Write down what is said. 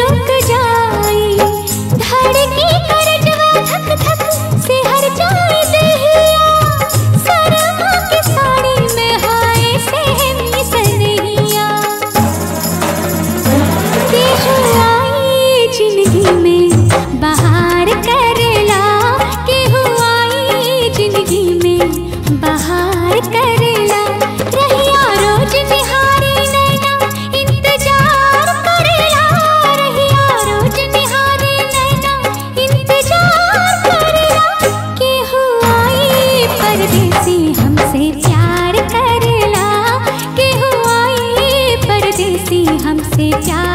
रुक चार